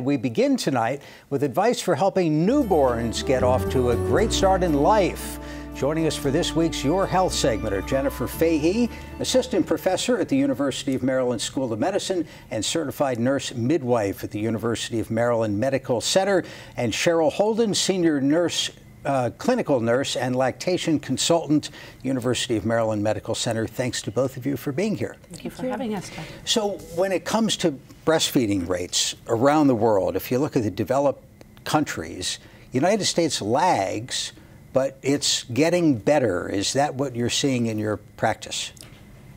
We begin tonight with advice for helping newborns get off to a great start in life. Joining us for this week's Your Health segment are Jenifer Fahey, Assistant Professor at the University of Maryland School of Medicine and Certified Nurse Midwife at the University of Maryland Medical Center, and Cheryl Holden, Senior Nurse uh, clinical nurse and lactation consultant, University of Maryland Medical Center. Thanks to both of you for being here. Thank you for having us. So, when it comes to breastfeeding rates around the world, if you look at the developed countries, United States lags, but it's getting better. Is that what you're seeing in your practice?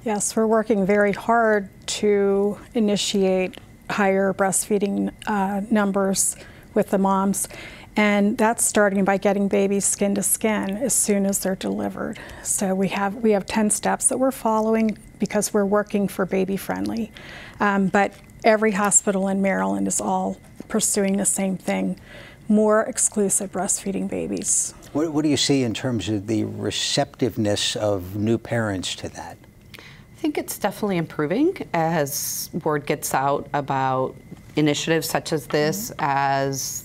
Yes, we're working very hard to initiate higher breastfeeding uh, numbers with the moms. And that's starting by getting babies skin to skin as soon as they're delivered. So we have we have 10 steps that we're following because we're working for baby friendly. Um, but every hospital in Maryland is all pursuing the same thing, more exclusive breastfeeding babies. What, what do you see in terms of the receptiveness of new parents to that? I think it's definitely improving as word gets out about initiatives such as this, mm -hmm. as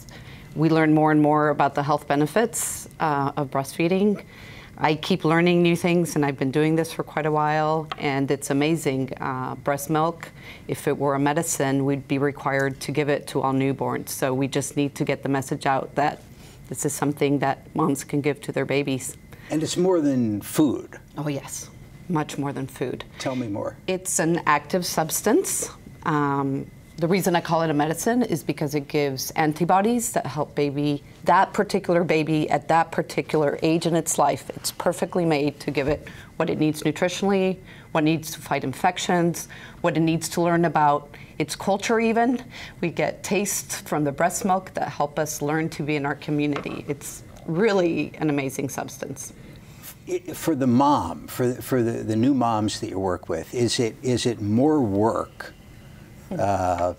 we learn more and more about the health benefits uh, of breastfeeding. I keep learning new things, and I've been doing this for quite a while, and it's amazing. Uh, breast milk, if it were a medicine, we'd be required to give it to all newborns. So we just need to get the message out that this is something that moms can give to their babies. And it's more than food. Oh, yes, much more than food. Tell me more. It's an active substance. Um, the reason I call it a medicine is because it gives antibodies that help baby, that particular baby at that particular age in its life. It's perfectly made to give it what it needs nutritionally, what it needs to fight infections, what it needs to learn about its culture even. We get tastes from the breast milk that help us learn to be in our community. It's really an amazing substance for the mom, for for the, the new moms that you work with, is it is it more work uh,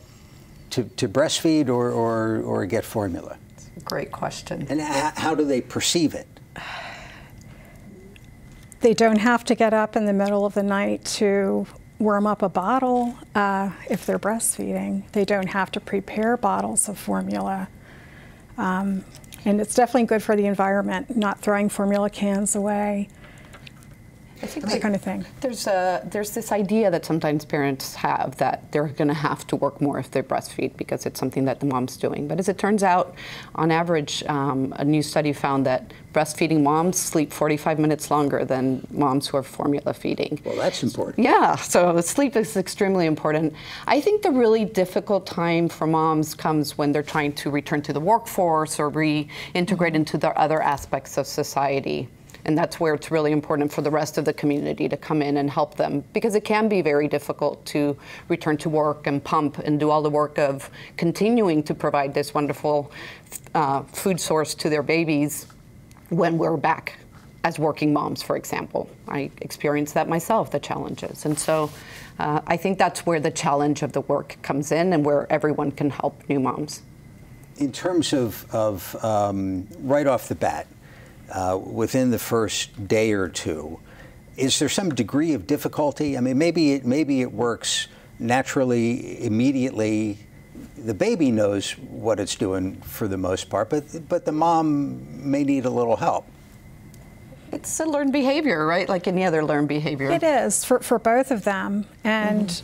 to, to breastfeed or, or, or get formula? Great question. And how do they perceive it? They don't have to get up in the middle of the night to warm up a bottle uh, if they're breastfeeding. They don't have to prepare bottles of formula. Um, and it's definitely good for the environment, not throwing formula cans away. I think that kind of thing. There's a there's this idea that sometimes parents have that they're going to have to work more if they breastfeed because it's something that the mom's doing. But as it turns out, on average, um, a new study found that breastfeeding moms sleep 45 minutes longer than moms who are formula feeding. Well, that's important. Yeah, so sleep is extremely important. I think the really difficult time for moms comes when they're trying to return to the workforce or reintegrate mm-hmm. into the other aspects of society. And that's where it's really important for the rest of the community to come in and help them because it can be very difficult to return to work and pump and do all the work of continuing to provide this wonderful uh, food source to their babies when we're back as working moms, for example. I experienced that myself, the challenges. And so uh, I think that's where the challenge of the work comes in and where everyone can help new moms. In terms of, of um, right off the bat, uh, within the first day or two. Is there some degree of difficulty? I mean, maybe it, maybe it works naturally, immediately. The baby knows what it's doing for the most part, but, but the mom may need a little help. It's a learned behavior, right? Like any other learned behavior. It is for, for both of them. And mm.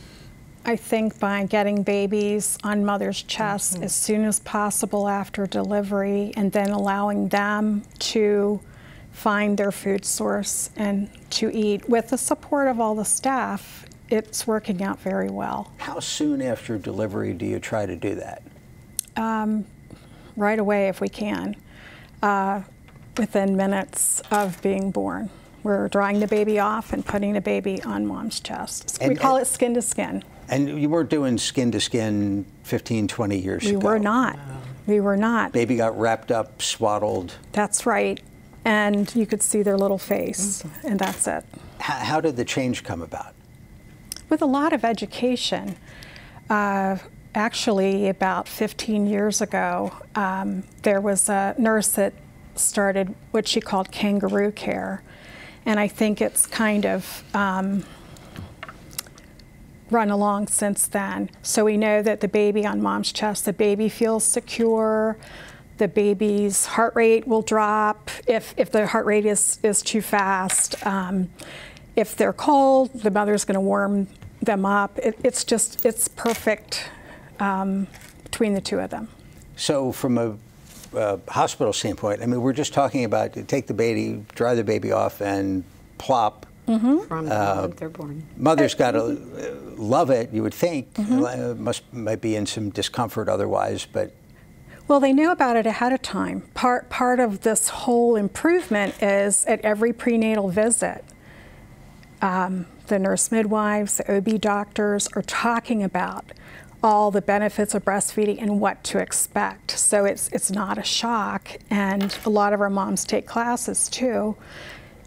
I think by getting babies on mother's chest mm -hmm. as soon as possible after delivery and then allowing them to find their food source and to eat with the support of all the staff, it's working out very well. How soon after delivery do you try to do that? Um, right away if we can, uh, within minutes of being born. We're drying the baby off and putting the baby on mom's chest. And, we call it skin to skin. And you weren't doing skin to skin 15, 20 years we ago. We were not. We were not. Baby got wrapped up, swaddled. That's right. And you could see their little face, mm-hmm. and that's it. How, how, did the change come about? With a lot of education. Uh, actually, about 15 years ago, um, there was a nurse that started what she called kangaroo care. And I think it's kind of um, run along since then. So we know that the baby on mom's chest, the baby feels secure. The baby's heart rate will drop if, if the heart rate is, is too fast. Um, if they're cold, the mother's going to warm them up. It, it's just, it's perfect um, between the two of them. So, from a uh, hospital standpoint, I mean, we're just talking about take the baby, dry the baby off, and plop. Mm-hmm. From the uh, they're born. Mother's got to uh, love it, you would think. Mm-hmm. Uh, must might be in some discomfort otherwise, but. Well, they knew about it ahead of time. Part part of this whole improvement is at every prenatal visit. Um, the nurse midwives, the OB doctors are talking about all the benefits of breastfeeding and what to expect. So it's it's not a shock, and a lot of our moms take classes too,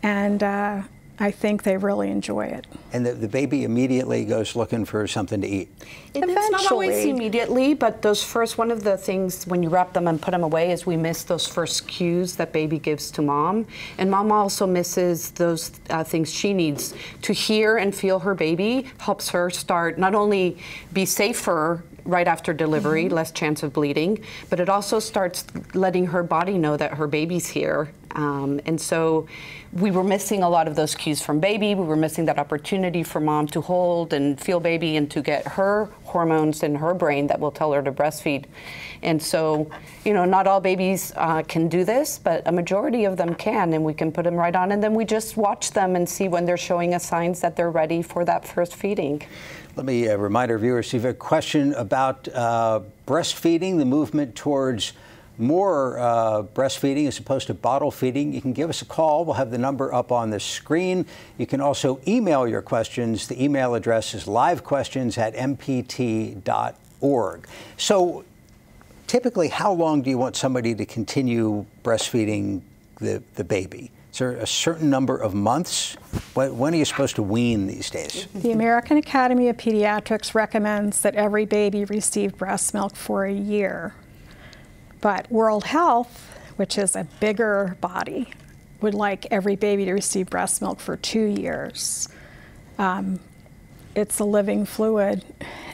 and uh, I think they really enjoy it. And the, the baby immediately goes looking for something to eat. It, it's not always immediately, but those first, one of the things when you wrap them and put them away is we miss those first cues that baby gives to mom. And mom also misses those uh, things she needs to hear and feel her baby, helps her start not only be safer right after delivery, mm-hmm. less chance of bleeding, but it also starts letting her body know that her baby's here. Um, and so we were missing a lot of those cues from baby. We were missing that opportunity for mom to hold and feel baby and to get her hormones in her brain that will tell her to breastfeed. And so, you know, not all babies uh, can do this, but a majority of them can, and we can put them right on. And then we just watch them and see when they're showing us signs that they're ready for that first feeding. Let me uh, remind our viewers if you have a question about uh, breastfeeding, the movement towards more uh, breastfeeding as opposed to bottle feeding, you can give us a call. We'll have the number up on the screen. You can also email your questions. The email address is livequestions at mpt.org. So, typically, how long do you want somebody to continue breastfeeding the, the baby? Is there a certain number of months? When are you supposed to wean these days? The American Academy of Pediatrics recommends that every baby receive breast milk for a year. But World Health, which is a bigger body, would like every baby to receive breast milk for two years. Um, it's a living fluid,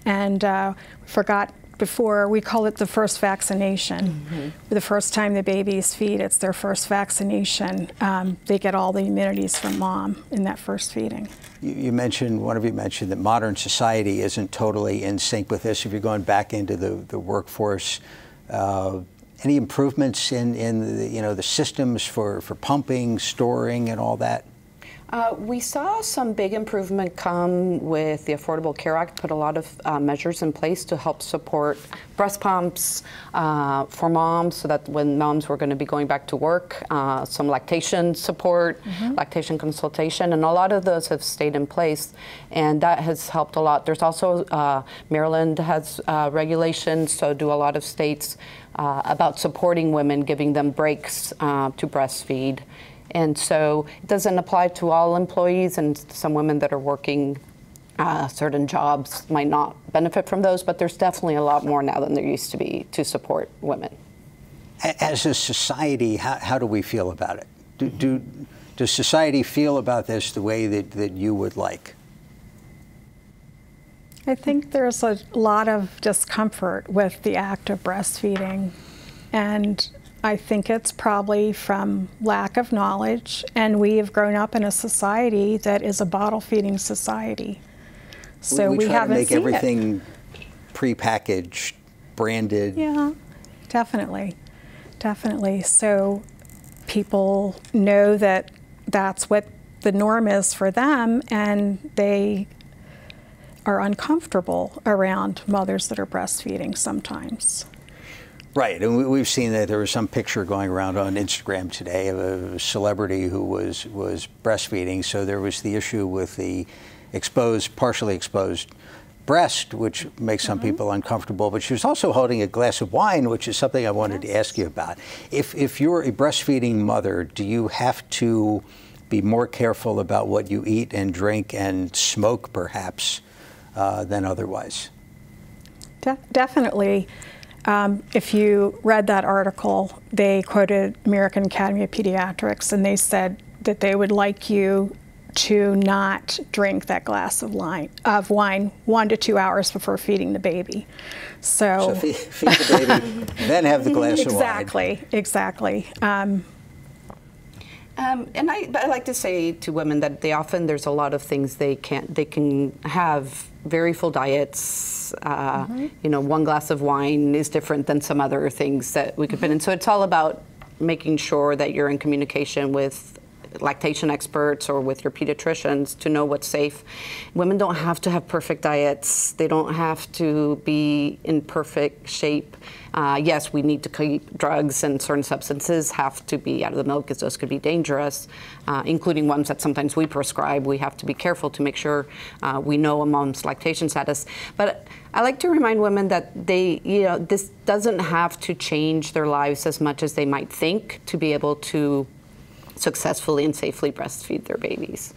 and uh, we forgot before, we call it the first vaccination. Mm-hmm. The first time the babies feed, it's their first vaccination. Um, they get all the immunities from mom in that first feeding. You, you, mentioned, one of you mentioned that modern society isn't totally in sync with this. If you're going back into the, the workforce, uh, any improvements in, in the, you know, the systems for, for pumping, storing, and all that? Uh, we saw some big improvement come with the Affordable Care Act, put a lot of uh, measures in place to help support breast pumps uh, for moms so that when moms were going to be going back to work, uh, some lactation support, mm-hmm. lactation consultation, and a lot of those have stayed in place, and that has helped a lot. There's also, uh, Maryland has uh, regulations, so do a lot of states. about supporting women, giving them breaks to breastfeed. And so it doesn't apply to all employees, and some women that are working uh, certain jobs might not benefit from those, but there's definitely a lot more now than there used to be to support women. As a society, how, how do we feel about it? Do, do, does society feel about this the way that, that you would like? I think there's a lot of discomfort with the act of breastfeeding. And I think it's probably from lack of knowledge, and we have grown up in a society that is a bottle feeding society. So we, we, we try to make everything prepackaged, branded. Yeah, definitely, definitely. So people know that that's what the norm is for them, and they are uncomfortable around mothers that are breastfeeding sometimes. Right, and we've seen that there was some picture going around on Instagram today of a celebrity who was was breastfeeding. So there was the issue with the exposed, partially exposed breast, which makes some mm-hmm. people uncomfortable. But she was also holding a glass of wine, which is something I wanted yes. to ask you about. If if you're a breastfeeding mother, do you have to be more careful about what you eat and drink and smoke, perhaps, uh, than otherwise? De- definitely. Um, if you read that article, they quoted American Academy of Pediatrics and they said that they would like you to not drink that glass of wine, of wine one to two hours before feeding the baby. So, so feed, feed the baby, then have the glass exactly, of wine. Exactly, exactly. Um, um, and I, I, like to say to women that they often there's a lot of things they can't they can have very full diets. Uh, mm-hmm. You know, one glass of wine is different than some other things that we could put in. So it's all about making sure that you're in communication with lactation experts or with your pediatricians to know what's safe. Women don't have to have perfect diets. They don't have to be in perfect shape. Uh, yes, we need to keep drugs and certain substances have to be out of the milk because those could be dangerous, uh, including ones that sometimes we prescribe. We have to be careful to make sure uh, we know a mom's lactation status. But I like to remind women that they, you know, this doesn't have to change their lives as much as they might think to be able to successfully and safely breastfeed their babies.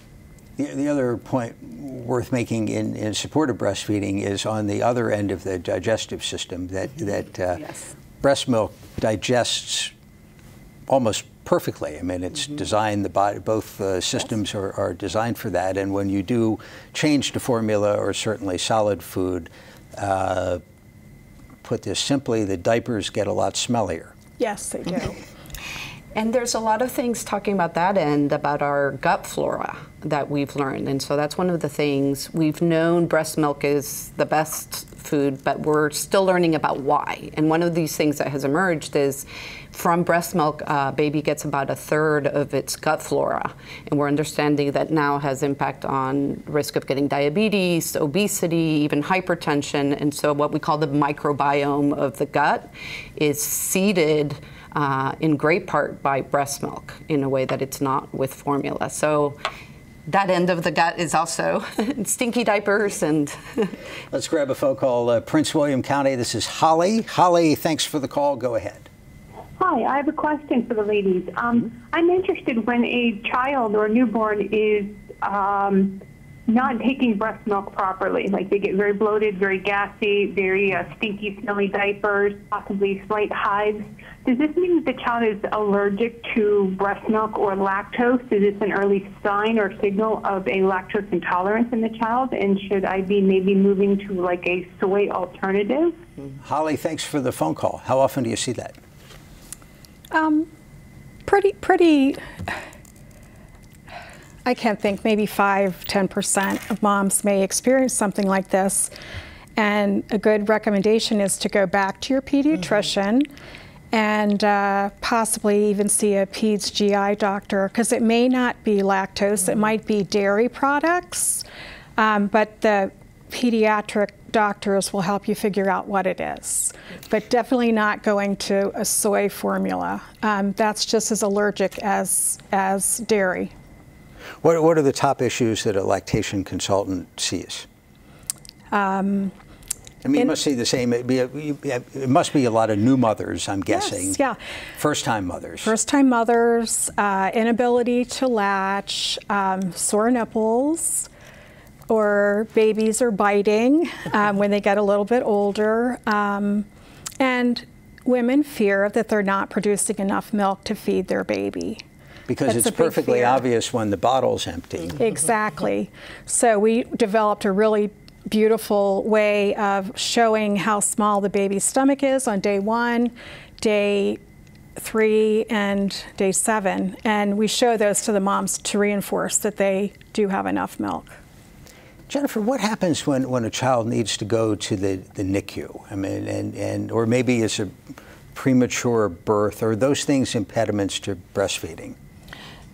The, the other point worth making in, in support of breastfeeding is on the other end of the digestive system that, that uh, yes. breast milk digests almost perfectly. I mean, it's mm-hmm. designed, the body, both uh, systems yes. are, are designed for that. And when you do change to formula or certainly solid food, uh, put this simply, the diapers get a lot smellier. Yes, they do. And there's a lot of things talking about that end about our gut flora that we've learned. And so that's one of the things we've known breast milk is the best food, but we're still learning about why. And one of these things that has emerged is from breast milk, uh, baby gets about a third of its gut flora. And we're understanding that now has impact on risk of getting diabetes, obesity, even hypertension. And so what we call the microbiome of the gut is seeded uh, in great part by breast milk in a way that it's not with formula. So that end of the gut is also stinky diapers and. Let's grab a phone call. Uh, Prince William County, this is Holly. Holly, thanks for the call. Go ahead. Hi, I have a question for the ladies. Um. I'm interested when a child or newborn is um, not taking breast milk properly. Like they get very bloated, very gassy, very uh, stinky, smelly diapers, possibly slight hives. Does this mean that the child is allergic to breast milk or lactose? Is this an early sign or signal of a lactose intolerance in the child? And should I be maybe moving to like a soy alternative? Holly, thanks for the phone call. How often do you see that? Um, pretty, pretty I can't think, maybe 5, 10% of moms may experience something like this. And a good recommendation is to go back to your pediatrician mm-hmm. and uh, possibly even see a peds GI doctor because it may not be lactose, mm-hmm. it might be dairy products, um, but the pediatric doctors will help you figure out what it is. But definitely not going to a soy formula. Um, that's just as allergic as, as dairy. What, what are the top issues that a lactation consultant sees? Um, I mean, it must see the same. It, be a, it, must be a lot of new mothers, I'm guessing. Yes, yeah. First time mothers. First time mothers, uh, inability to latch, um, sore nipples, or babies are biting um, when they get a little bit older. Um, and women fear that they're not producing enough milk to feed their baby because That's it's perfectly obvious when the bottle's empty. Exactly. So we developed a really beautiful way of showing how small the baby's stomach is on day one, day three, and day seven. And we show those to the moms to reinforce that they do have enough milk. Jenifer, what happens when, when a child needs to go to the, the NICU? I mean, and, and or maybe it's a premature birth, or those things impediments to breastfeeding?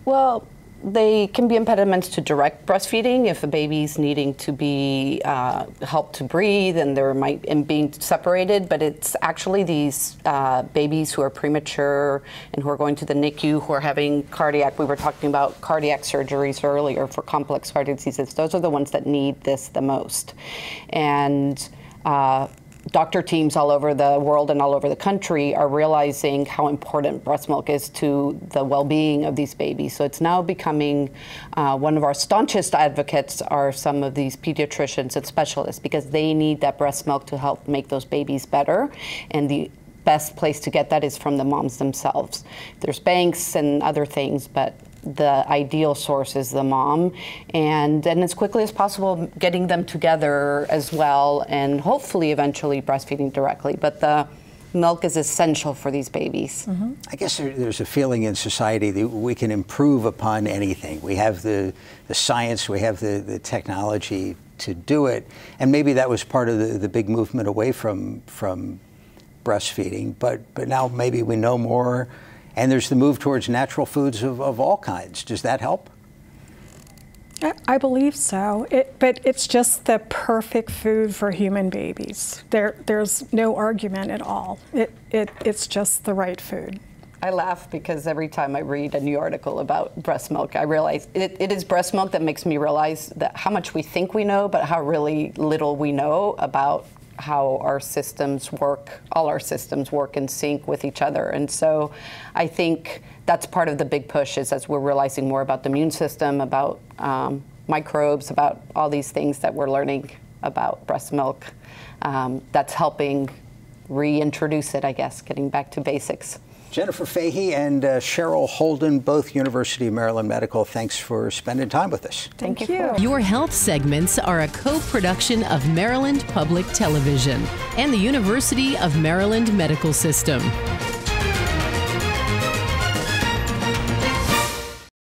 Well, they can be impediments to direct breastfeeding if a baby's needing to be uh, helped to breathe and there might and being separated. But it's actually these uh, babies who are premature and who are going to the NICU who are having cardiac. We were talking about cardiac surgeries earlier for complex heart diseases. Those are the ones that need this the most, and. Uh, doctor teams all over the world and all over the country are realizing how important breast milk is to the well-being of these babies. So it's now becoming uh, one of our staunchest advocates are some of these pediatricians and specialists because they need that breast milk to help make those babies better. And the best place to get that is from the moms themselves. There's banks and other things, but the ideal source is the mom, and then as quickly as possible, getting them together as well, and hopefully eventually breastfeeding directly. But the milk is essential for these babies. Mm-hmm. I guess there, there's a feeling in society that we can improve upon anything. We have the, the science, we have the, the technology to do it, and maybe that was part of the, the big movement away from from breastfeeding. But but now maybe we know more, and there's the move towards natural foods of, of all kinds. Does that help? I believe so, it, but it's just the perfect food for human babies. There, there's no argument at all. It, it, it's just the right food. I laugh because every time I read a new article about breast milk, I realize it, it is breast milk that makes me realize that how much we think we know, but how really little we know about how our systems work, all our systems work in sync with each other. And so I think that's part of the big push is as we're realizing more about the immune system, about um, microbes, about all these things that we're learning about breast milk. Um, that's helping reintroduce it, I guess, getting back to basics. Jenifer Fahey and uh, Cheryl Holden, both University of Maryland Medical, thanks for spending time with us. Thank, Thank you. Your health segments are a co production of Maryland Public Television and the University of Maryland Medical System.